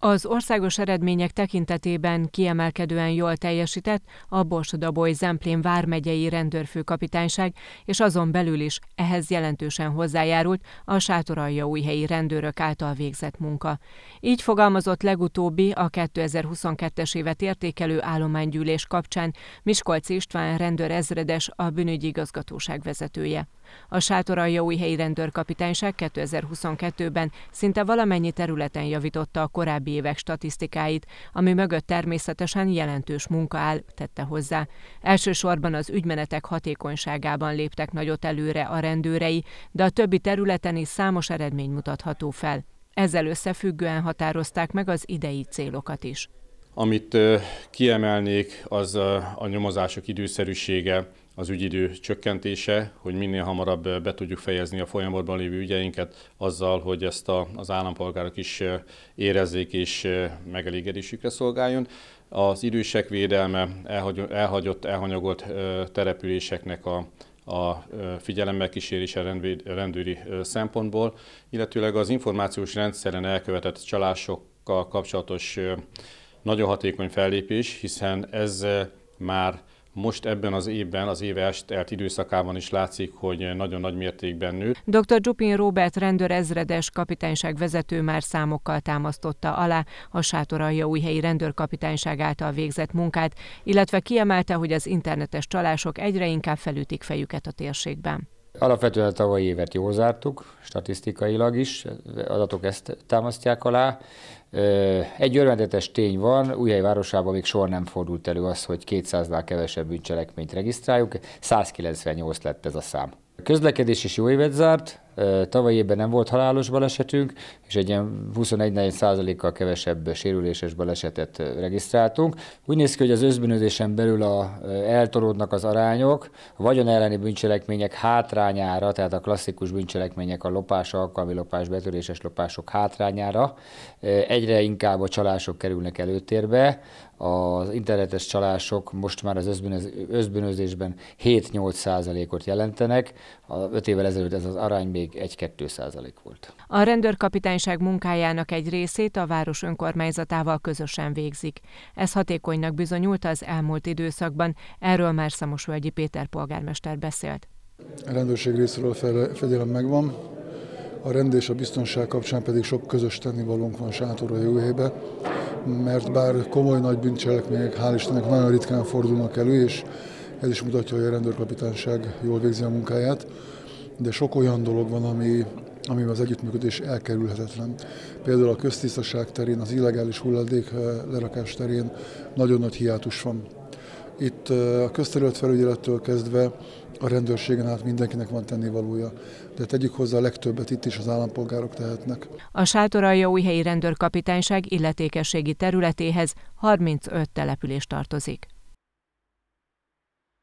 Az országos eredmények tekintetében kiemelkedően jól teljesített a Borsod-Abaúj Zemplén vármegyei rendőrfőkapitányság, és azon belül is ehhez jelentősen hozzájárult a sátoraljaújhelyi rendőrök által végzett munka. Így fogalmazott legutóbbi a 2022-es évet értékelő állománygyűlés kapcsán Miskolci István rendőr ezredes a bűnügyi igazgatóság vezetője. A sátoraljaújhelyi rendőrkapitányság 2022-ben szinte valamennyi területen javította a korábbi évek statisztikáit, ami mögött természetesen jelentős munka áll, tette hozzá. Elsősorban az ügymenetek hatékonyságában léptek nagyot előre a rendőrei, de a többi területen is számos eredmény mutatható fel. Ezzel összefüggően határozták meg az idei célokat is. Amit kiemelnék, az a nyomozások időszerűsége, az ügyidő csökkentése, hogy minél hamarabb be tudjuk fejezni a folyamatban lévő ügyeinket azzal, hogy ezt a, az állampolgárok is érezzék és megelégedésükre szolgáljon. Az idősek védelme, elhagyott, elhanyagolt településeknek a, a figyelemmel kísérése rendőri szempontból, illetőleg az információs rendszeren elkövetett csalásokkal kapcsolatos nagyon hatékony fellépés, hiszen ez már most ebben az évben, az év eltelt időszakában is látszik, hogy nagyon nagy mértékben nő. Dr. Csupin Robert rendőr ezredes kapitányság vezető már számokkal támasztotta alá a Sátoraljaújhelyi rendőrkapitányság által végzett munkát, illetve kiemelte, hogy az internetes csalások egyre inkább felütik fejüket a térségben. Alapvetően a tavalyi évet jól zártuk, statisztikailag is, adatok ezt támasztják alá. Egy örvendetes tény van, Újhely városában még soha nem fordult elő az, hogy 200-nál kevesebb bűncselekményt regisztráljuk, 198 lett ez a szám. A közlekedés is jó évet zárt, tavaly évben nem volt halálos balesetünk, és egy ilyen 21 százalékkal kevesebb sérüléses balesetet regisztráltunk. Úgy néz ki, hogy az özbűnözésen belül a, eltolódnak az arányok, a vagyon elleni bűncselekmények hátrányára, tehát a klasszikus bűncselekmények, a lopás, alkalmi lopás, betöréses lopások hátrányára egyre inkább a csalások kerülnek előtérbe, az internetes csalások most már az özbűnözésben 7-8 százalékot jelentenek, a 5 évvel ezelőtt ez az arány még 1-2 százalék volt. A rendőrkapitányság munkájának egy részét a város önkormányzatával közösen végzik. Ez hatékonynak bizonyult az elmúlt időszakban, erről már Szamosvölgyi Péter polgármester beszélt. A rendőrség részéről a fegyelem megvan, a rend és a biztonság kapcsán pedig sok közös tennivalónk van Sátorra jövőjébe, mert bár komoly nagy bűncselekmények, hál' Istennek nagyon ritkán fordulnak elő, és ez is mutatja, hogy a rendőrkapitányság jól végzi a munkáját, de sok olyan dolog van, ami, ami az együttműködés elkerülhetetlen. Például a köztisztaság terén, az illegális hulladék lerakás terén nagyon nagy hiátus van. Itt a közterület felügyelettől kezdve a rendőrségen át mindenkinek van tennivalója, de tegyük hozzá a legtöbbet itt is az állampolgárok tehetnek. A Sátoraljaújhelyi rendőrkapitányság illetékességi területéhez 35 település tartozik.